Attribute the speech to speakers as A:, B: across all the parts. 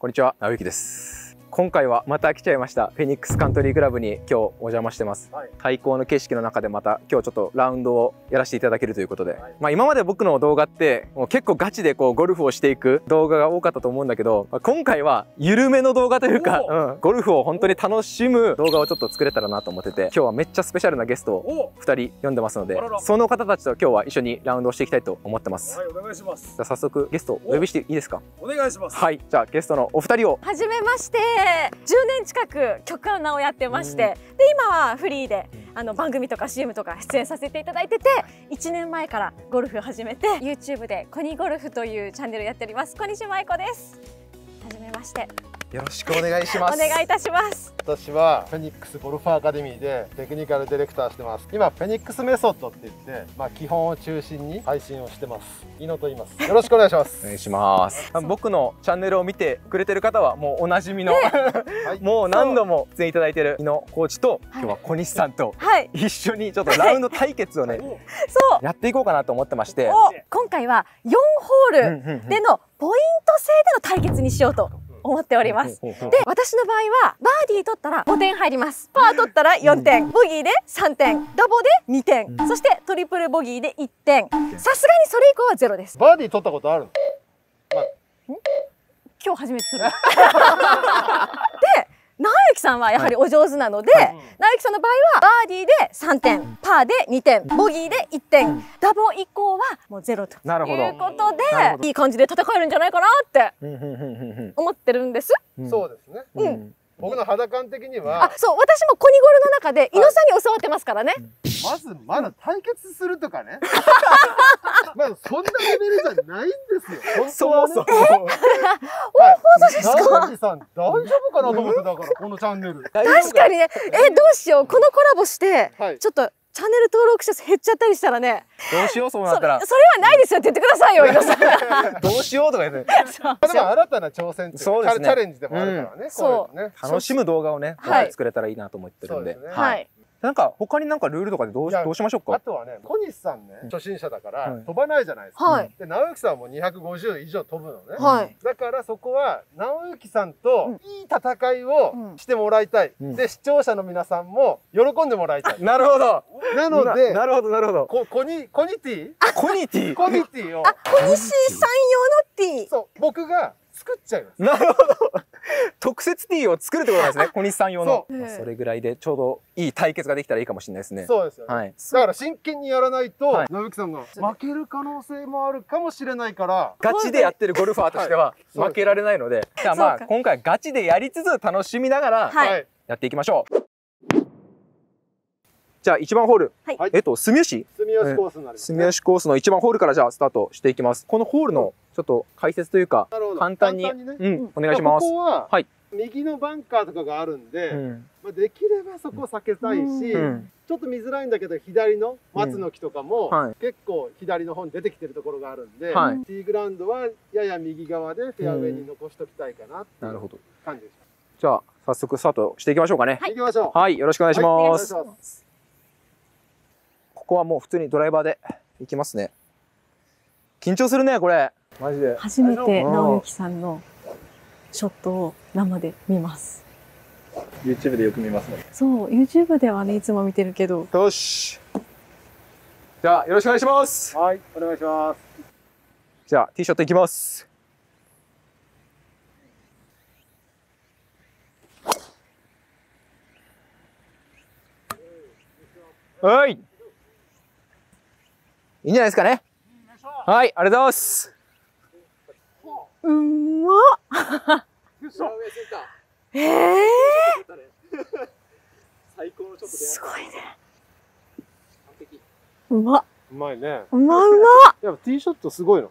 A: こんにちは、直之です。今回はまた来ちゃいました。フェニックスカントリークラブに今日お邪魔してます、
B: はい。
A: 最高の景色の中でまた今日ちょっとラウンドをやらせていただけるということで、
B: はい。
A: まあ今まで僕の動画ってもう結構ガチでこうゴルフをしていく動画が多かったと思うんだけど、まあ今回は緩めの動画というか、
B: お
A: うん、ゴルフを本当に楽しむ動画をちょっと作れたらなと思ってて今日はめっちゃスペシャルなゲストを
B: お
A: 2人呼んでますので
B: あらら。
A: その方たちと今日は一緒にラウンドをしていきたいと思ってます、
B: はいお願いします。
A: じゃあ早速ゲストをお呼びしていいですか？
B: お願いします。
A: はい。じゃあゲストのお二人を。
C: はじめまして10年近く曲穴をやってまして、で今はフリーであの番組とか CM とか出演させていただいてて1年前からゴルフを始めて YouTube でコニゴルフというチャンネルをやっております。小西舞子です。はじめまして
A: よろしくお願いし
C: お
A: ます。
C: 願いいたします。
B: 私はフェニックスゴルフアカデミーでテクニカルディレクターしてます。今フェニックスメソッドって言ってまあ基本を中心に配信をしてます。伊野と言います。よろしくお願いします。
A: お願いします。僕のチャンネルを見てくれてる方はもうおなじみの、
B: はい。
A: もう何度も出演いただいてる井野コーチと
C: はい。
A: 今日は小西さんと
C: はい。
A: 一緒にちょっとラウンド対決をね
C: そう。
A: やっていこうかなと思ってまして。
C: お今回は4ホール
A: で
C: でのポイント制での対決にしようと思っております。で私の場合はバーディー取ったら5点入ります。パー取ったら4点。ボギーで3点。ダボで2点。
A: うん。
C: そしてトリプルボギーで1点。さすがにそれ以降はゼロです。
B: バーディー取ったことあるの？
C: 今日初めてする。で直之さんはやはりお上手なので、
A: はい。
C: 直之さんの場合はバーディーで3点パーで2点ボギーで1点、
A: うん。
C: ダボ以降はもうゼロと。
A: なるほど。
C: いうことでいい感じで戦えるんじゃないかなって
A: うんうんうんうん。
C: 思ってるんです。
A: うん。
B: そうですね。
A: うん。
C: うん
B: 僕の肌感的に
C: あ
B: は
C: そう私もコニゴルの中で猪野さんに教わってますからね、
B: まずまだ対決するとかね。まだそんなレベルじゃないんですよ。本
A: そ
B: 当はね。
A: もそも
B: はい
C: 当ですか？
B: 直樹さん大丈夫かなと思ってだからこのチャンネル。
C: 確かにね。えどうしよう。このコラボして
B: はい。
C: ちょっとチャンネル登録者数減っちゃったりしたらね。
A: どうしようそう
C: そ
A: なったら。
C: それはないですよって言ってくださいよ 猪野さん
A: どうしようとか言って。
B: まあでも新たな挑戦っていうか
A: そうですね。
B: チャレンジでもあるからね、
C: そう。
B: こいのね
A: 楽しむ動画をね
C: はい。
A: 作れたらいいなと思ってるんで。
B: ね。
C: はい
A: なんか他になんかルールとかでどうどうしましょうか？
B: あとはね小西さんね初心者だから
A: はい。
B: 飛ばないじゃないですか、
C: はい。
B: で直之さんはもう250以上飛ぶのね、
C: はい。
B: だからそこは直之さんと
C: うん。
B: いい戦いを
C: うん
B: してもらいたい、
A: うん。
B: で視聴者の皆さんも喜んでもらいたい。
A: なるほど。
B: なので
A: ななるほどなるほど。
B: こコニコニティ？
A: コニティ？
B: コニティを。
C: 小西さん用のティー。
B: そう僕が作っちゃいます。
A: なるほど。特設 T を作るってことなんですね。小西さん用の。
C: そう。
A: まあそれぐらいでちょうどいい対決ができたらいいかもしれないですね。
B: そうですよ。ね、
A: はい。
B: だから真剣にやらないと、
A: はい
B: 直之さんが。負ける可能性もあるかもしれないから。
A: ガチでやってるゴルファーとしては
B: はい。
A: 負けられないので、じゃあまあ今回はガチでやりつつ楽しみながら
C: はい。
A: やっていきましょう。じゃあ1番ホール、
C: はい。
A: えっと住吉？
B: 住吉コースになります、ね。
A: 住吉コースの1番ホールからじゃあスタートしていきます。このホールのちょっと解説というか簡単に
B: ね。
A: うんお願いします。
B: ここは、
A: はい。
B: 右のバンカーとかがあるんで、
A: うん。
B: まあ、できればそこを避けたいし、
A: うん。
B: ちょっと見づらいんだけど左の松の木とかも、
A: はい。
B: 結構左の方に出てきてるところがあるんで、
A: はい。
B: ティーグラウンドはやや右側でフェアウェイに残しときたいかなっていう
A: なるほど。
B: 感じです。
A: じゃあ早速スタートしていきましょうかね。
B: 行きましょう。
A: はい、よろしくお願いします。
B: ます。
A: ここはもう普通にドライバーで行きますね。緊張するねこれ。マジで。
C: 初めて
A: うん
C: 直之さんのショットを生で見ます
A: YouTube でよく見ますね。
C: そう YouTube ではねいつも見てるけど
A: よし。じゃあよろしくお願いします。
B: はい、お願いします。
A: じゃあティーショットいきます。はい。いいんじゃないですかね。はい、ありがとうございます。
C: うんまっ ええ
A: 最高のショッ
C: すごいねうまっ
B: うまいね。
C: うまうま
B: やっぱティーショットすごいの。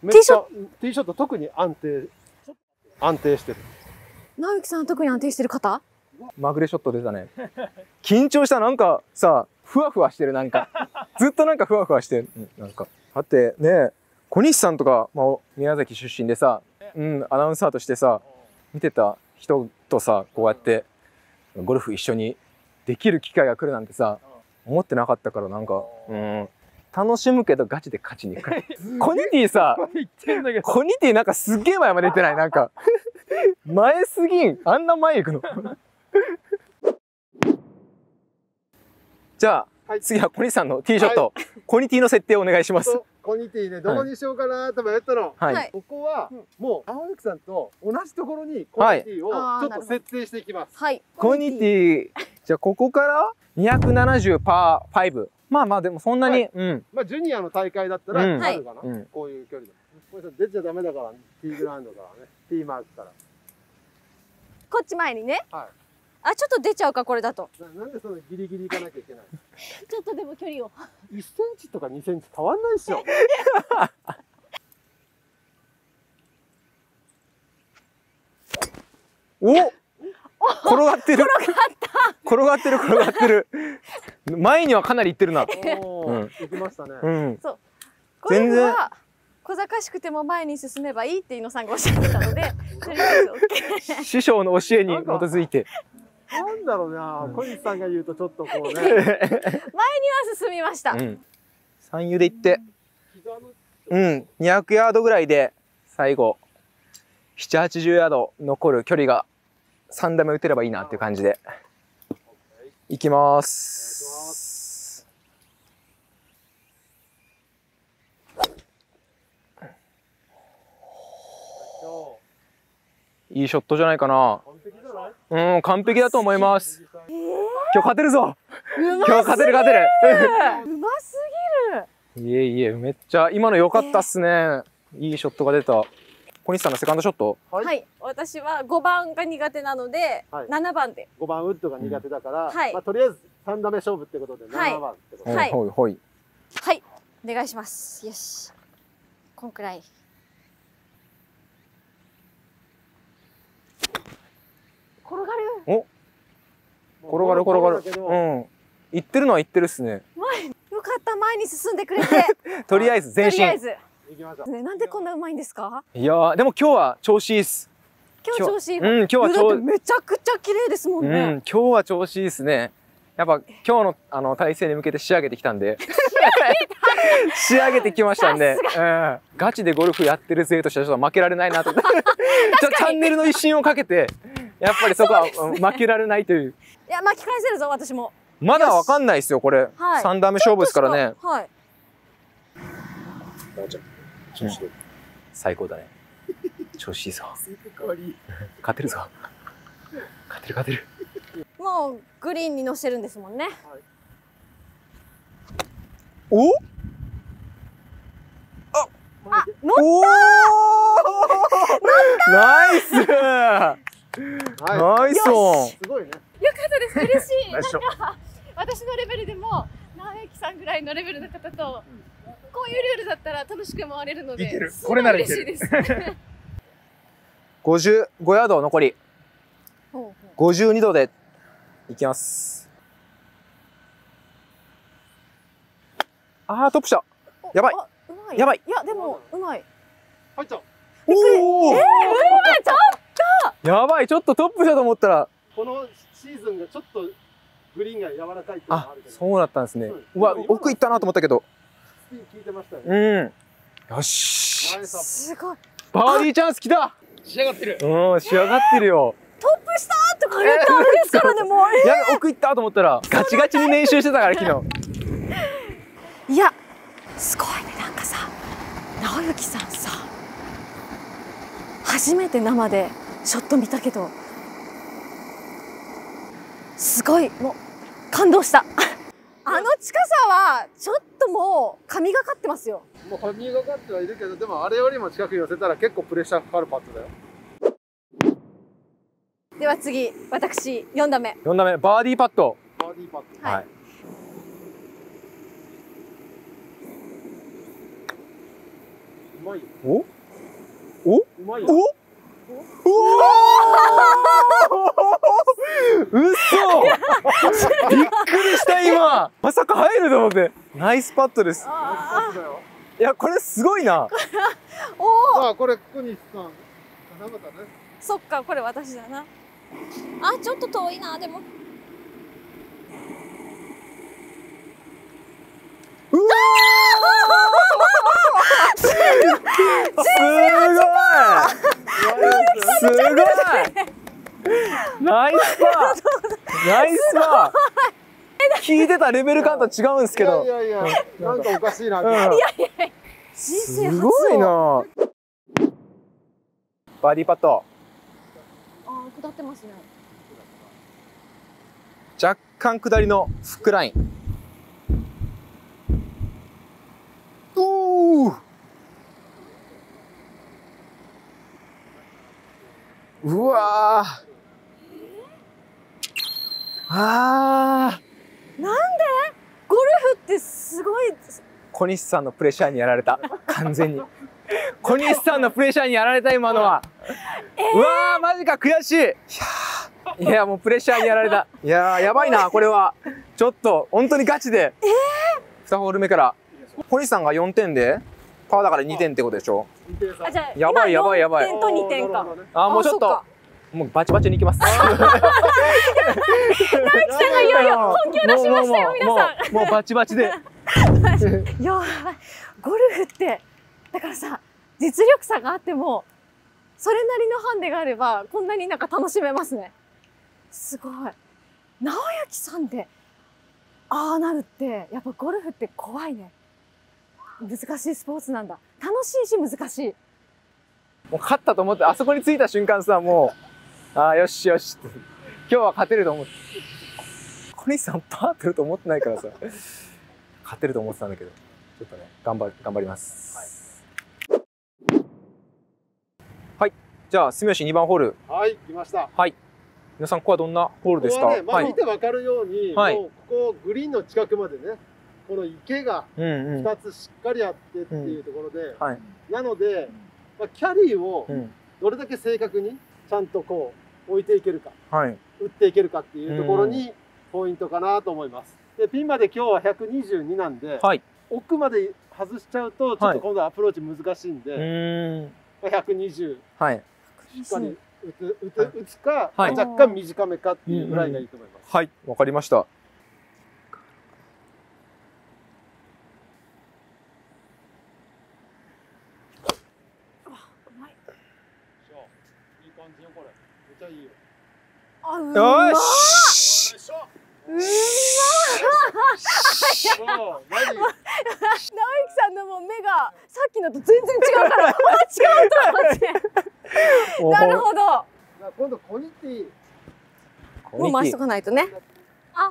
C: ティーショ
B: ちゃティーショット特に安定安定してる。
C: 直之さん特に安定してる方？
A: まぐれショット出たね。緊張したなんかさ、ふわふわしてるなんか。ずっとなんかふわふわしてなんか。だってね、小西さんとか、まあ、宮崎出身でさ、うん、アナウンサーとしてさ、見てた人とさ、こうやってゴルフ一緒にできる機会が来るなんてさ、思ってなかったからなんか、うん、楽しむけどガチで勝ちに行く。コニティさ。コニティなんかすっげえ前まで出てない。なんか。前すぎん。あんな前行くの。じゃあ、
B: はい。
A: 次は小西さんのティーショット、コニティの設定をお願いします。
B: とコニティねどこにしようかなと迷ったの、
A: はい、
C: はい。
B: ここは
C: うん。
B: もう青雪さんと同じところにコニティを
C: はい。
B: ちょっと設定していきます、
C: はい。
A: コニティじゃあここから270パー5まあまあでもそんなに、
B: は
A: うん。
B: まあジュニアの大会だったら
A: うん。
B: あるかな、
A: うん。
B: こういう距離で。これさ出ちゃダメだからティーグラウンドからね。ティーマークから。
C: こっち前にね。
B: は
C: あちょっと出ちゃうかこれだと。
B: いななんでそのギリギリ行かなきゃいけない
C: ちょっとでも距離を。
B: 1センチとか2センチ変わんないっしょ
A: お転がってる。転がってる転がってる。前にはかなり行ってるな。
B: おお、
A: うん
B: 行きましたね、
A: うん。
C: これ
A: 全然。
C: は小賢しくても前に進めばいいって井野さんがおっしゃってたので
A: 師匠の教えに基づいて
B: なんだろうな、小西さんが言うとちょっとこうね。
C: 前には進みました、
A: うん。三遊で行って。
B: 膝の
A: うん。200ヤードぐらいで最後。780ヤード残る距離が3打目打てればいいなっていう感じで。行きます。いいショットじゃないかなうん完璧だと思います。
C: え
A: 今日勝てるぞ。
C: ー、う
A: 今日勝てる勝てる。
C: うます
A: いえいえめっちゃ今の良かったっすね。いいショットが出た。小西さんのセカンドショット？
B: はい。
C: はい、私は5番が苦手なので、
B: はい。
C: 7番で。
B: 5番ウッドが苦手だから、
C: はい。
B: まあ、とりあえず3打目勝負ってことで
C: はい。
B: 7番ってことで、
C: はい
A: ほいほい。
C: はい。お願いします。よし。こんくらい転がる。
A: お。転がる転がる。
B: だけど。
A: うん。行ってるのは行ってるっすね。
C: 前よかった前に進んでくれて。
A: とりあえず前進
C: とりあえず、
B: 行きましょう
C: ね、なんでこんなうまいんですか？
A: いやーでも今日は調子いいっす。
C: 今日調子いい、
A: うん今日は調
C: めちゃくちゃ綺麗ですもん
A: うん
C: ね、
A: 今日は調子いいっすね。やっぱ今日のあの体勢に向けて仕上げてきたんで。仕上げてきましたんで、うん、ガチでゴルフやってる勢としてはちょっと負けられないなと。思ってちょチャンネルの一新をかけてやっぱりそこはうん負けられないという。
C: いや巻き返せるぞ私も。
A: まだわかんないですよこれ、
C: はい。
A: 3打目勝負ですからね。
C: はい。
A: 最高だね調子いいぞ勝てるぞ勝てる勝てる
C: もうグリーンに乗せるんですもんね
A: お
C: あ乗っ
A: おおナイス
B: は
A: ナイスオン。
B: い、すごいね。
C: よかったです。嬉しい。
A: ナイスショット
C: 私のレベルでも直之さんぐらいのレベルの方とこういうルールだったら楽しく回れるので
A: いける。これならいける。
C: 嬉しいです。
A: 55ヤード残り。
C: ほうほう
A: 52度でいきます。あートップした
C: お
A: やばい。やばい。
C: いやでもうまい。
B: 入った。
A: おお、
C: えー、うまい
A: やばいちょっとトップしたと思ったら。
B: このシーズンがちょっとグリーンが柔らかいっていうのが
A: あ
B: あるけど。
A: そうだったんですね。
B: う
A: わ奥行ったなと思ったけど。
B: スピン効いてましたよね。
A: うん。よし。
C: すごい
A: バーディーチャンス来た。
B: 仕上がってる。
A: うん仕上がってるよ。
C: トップしたーとか言ったあれですからねもう。
A: やべ奥行ったと思ったら。ガチガチに練習してたから昨日。
C: いやすごいねなんかさ直之さんさ初めて生でショット見たけどすごいもう感動した。あの近さはちょっともう神がかってますよ。
B: もう神がかってはいるけどでもあれよりも近くに寄せたら結構プレッシャーかかるパットだよ。
C: では次私4打目。
A: 4打目バーディーパット。
B: バーディーパット。
C: はい。
B: うまいよ。
A: お？お？
B: うまいよ。
A: お？うおー! 嘘!びっくりした今!まさか入ると思って。ナイスパットです。いやこれすごいな。
C: おお
B: さあこれ小西さん。金俣ね。
C: そっかこれ私だな。あちょっと遠いなでも
A: うわすごい。すごい。ナイスパーナイスパー聞い。てたレベル感と違うんですけど
B: い。やい。やい。やなんかおかしい。な
A: うん
C: 人生初
A: すごい。なバーディーパット
C: あー下ってますね
A: 若干下りのフックラインう？ーうわー。あー。
C: なんで？ゴルフってすごい。
A: 小西さんのプレッシャーにやられた。完全に。小西さんのプレッシャーにやられた今のは、うわーマジか悔しい。いやもうプレッシャーにやられた。いやーやばいなこれは。ちょっと本当にガチで、2ホール目から小西さんが4点でパーだから2点ってことでしょ？
C: あじゃあ
A: やばいやばいやばい。
C: 今4点と2点か。
A: あーもうちょっともうバチバチにいきます。
C: さんがいよいよ本気を出しましたよ皆さん。
A: もうバチバチで。
C: い。やゴルフってだからさ実力差があってもそれなりのハンデがあればこんなになんか楽しめますね。すごい。直之さんでああなるってやっぱゴルフって怖いね難しいスポーツなんだ。楽しいし難しい。
A: もう勝ったと思ってあそこに着いた瞬間さもうああよしよしって。今日は勝てると思って。小西さんパー取ると思ってないからさ。勝てると思ってたんだけど。ちょっとね頑張る頑張ります。はい、じゃあ住吉2番ホール。
B: はい来ました。
A: 皆さんここはどんなホールですか？
B: ここはね、まあ、
A: はい。
B: 見てわかるように、
A: はい。
B: もうここグリーンの近くまでねこの池が
A: うんうん。
B: 2つしっかりあってっていうところで、
A: はい。
B: なので、まあ、キャリーを
A: うん。
B: どれだけ正確にちゃんとこう置いていけるか
A: はい。
B: 打っていけるかっていうところにポイントかなと思います。でピンまで今日は122なんで、
A: はい。
B: 奥まで外しちゃうとちょっと今度アプローチ難しいんで、120
A: はい。
B: しっかり打つ打つ打つか、
A: はい。
B: 若干短めかっていうぐらいがいいと思います。
A: はい。わかりました
B: 感じよこれ。めっちゃいいよ。
C: あうま
A: よ
C: っ
A: し。
C: うまっ
B: そう何？
C: 直之さんのもう目がさっきのと全然違うからあ違うと思ってなるほど
B: 今度コニティ
C: もう回しとかないとね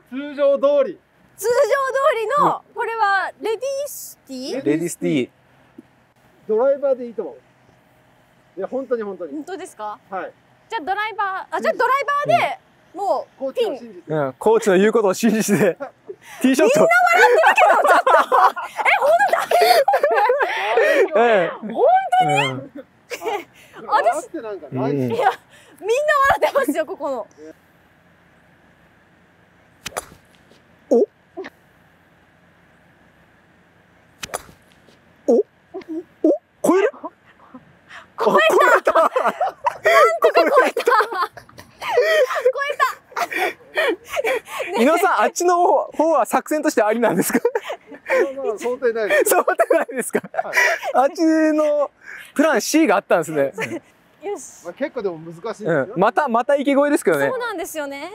B: 通常通り
C: 通常通りのこれはレディースティー
A: レディスティー
B: ドライバーでいいと思う。いや本当に本当に。
C: 本当ですか？
B: はい。
C: じゃあドライバーあじゃあドライバーでもう
B: コーチを信じて。
A: うん、コーチの言うことを信じて、ティーショット。え
C: 本
A: え、うん、
B: あってなんかない。
A: うん
C: みんな笑ってますよここの
A: 超え
C: たなんとか超えた
A: 伊野さん、あっちの方は作戦としてありなんですか？
B: まあまあ想定内です。
A: そうでもないですか？
B: はい
A: あっちのプラン C があったんですね。
C: よし
B: まあ結構でも難しいです
A: う
B: よ。
A: ん、また、また池越えですけどね
C: そう。なんですよね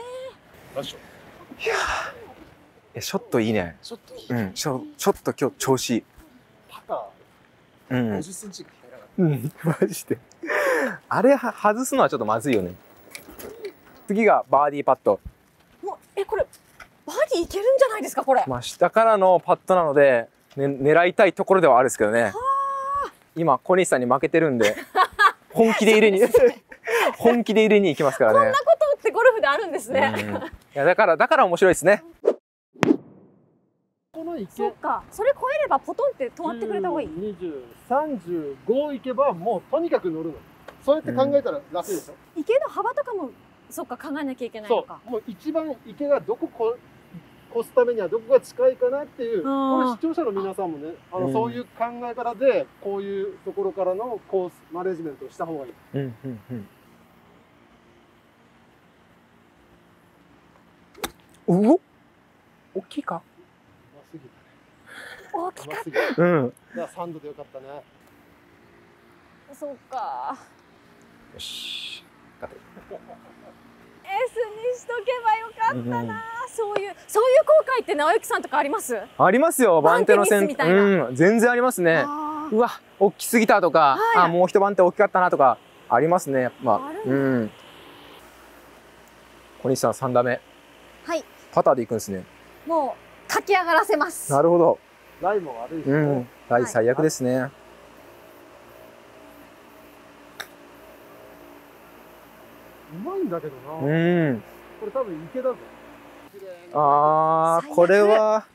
A: え、ショットいいね。
B: ちょっと
A: うん、ショ、ショット今日調子いい。
B: パタ
A: うん
B: ー、50センチ
A: うん、マジで。あれは外すのはちょっとまずいよね。次がバーディーパット。
C: えこれバーディーいけるんじゃないですかこれ
A: まあ、下からのパットなので、ね、狙いたいところではあるんですけどね。今、小西さんに負けてるんで、本気で入れに、本気で入れに行きますからね。
C: ことってゴルフであるんですね、
A: うんいや、だから、だから面白いですね。
C: そっかそれ超えればポトンって止まってくれた方がいい
B: 20、35いけばもうとにかく乗るの。そうやって考えたら楽でしょ。
C: 池の幅とかもそっか考えなきゃいけないの
B: そ
C: か
B: う。もう一番池がどここ越すためにはどこが近いかなっていう、
C: あー
B: これ視聴者の皆さんもね、あの、
A: うん
B: そういう考え方でこういうところからのコースマネジメントをした方がいい。
A: うん、うん、うん。うお大きいか
C: 大きかっ
B: まっすぐ。
A: うん。
B: じゃあサンドでよかったね。
C: たそうか
A: よし。かった。
C: S にしとけばよかった
A: うん
C: な、そういうそういう後悔って直之さんとかあります？
A: ありますよ番手の
C: 番手ミスみたいな
A: うん全然ありますね。うわ大きすぎたとか、
C: はい
A: あもう一番手大きかったなとかありますね。まあ
C: あるんだ
A: うん。小西さん三打目
C: はい
A: パターでいくんですね。
C: もう駆け上がらせます
A: なるほど。
B: ライも悪いしね、
A: うん。大最悪ですね。
B: うまいんだけどな、
A: うん。
B: これ多分池だぞ。
A: ああこれは。
C: あ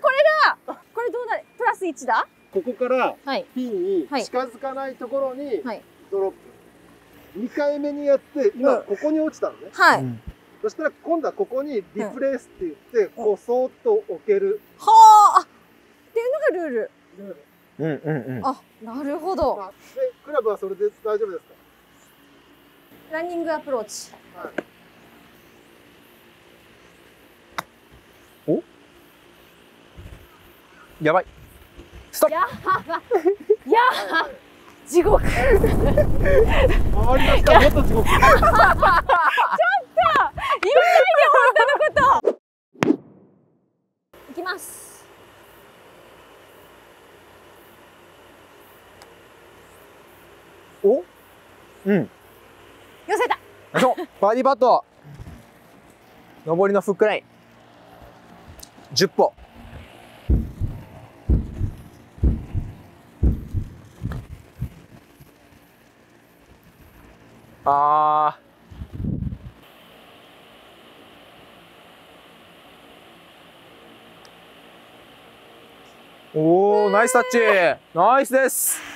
C: これだ。これどうなるプラス1だ？
B: ここから
C: はい。
B: ピンに
C: はい
B: 近づかないところに
C: はい。
B: ドロップ、2回目にやって今
C: うん。
B: ここに落ちたのね、
C: はい、
A: うん。
B: そしたら今度はここにリプレイスって言って、こうそーっと置ける。
C: はあいうのがルール。
A: うんうんうん。
C: あなるほど。
B: クラブはそれで大丈夫ですか？
C: ランニングアプローチ。
A: やばい。ストップ。
C: やばいや地獄。
B: 回りましたもっと地獄。
C: いきます
A: お？うん。
C: 寄せた。
A: バーディーパット。上りのフックライン。10歩。あー。おーナイスタッチ。ナイスです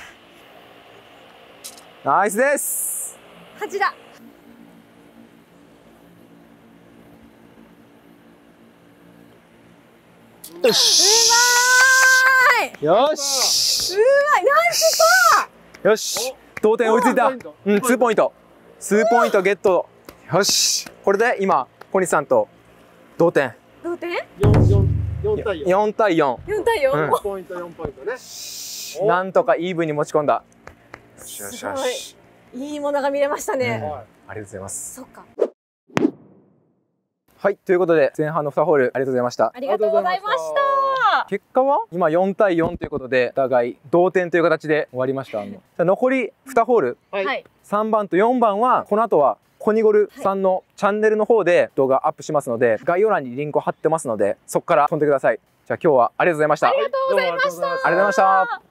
A: ナイスです。
C: 8だ。
A: よ
C: う
A: し
C: まーい。
A: よし
C: うまいナイス
A: よし。同点追いついた。うん2ポイント。2ポイントゲット。よし。これで今小西さんと同点。
C: 同点
B: ？4 4 4対4
A: 4対4
C: 4対4、
A: うん。
B: 4ポイント4ポイントね。お
A: なんとかイーブンに持ち込んだ。よしよし
C: すご
A: よし
C: い。いいものが見れましたね、
A: うん。
B: は
A: ありがとうございます。
C: そっか。
A: はいということで前半の2ホールありがとうございました。
C: ありがとうございました。
A: 結果は今4対4ということでお互い同点という形で終わりました。あ残り2ホール。
B: はい。
C: はい。
A: 3番と4番はこの後はコニゴルさんのチャンネルの方で動画アップしますので概要欄にリンクを貼ってますのでそこから飛んでください。じゃあ今日はありがとうございました。
C: ありがとうございました。
B: どうもありがとうございました
A: ありがとうございました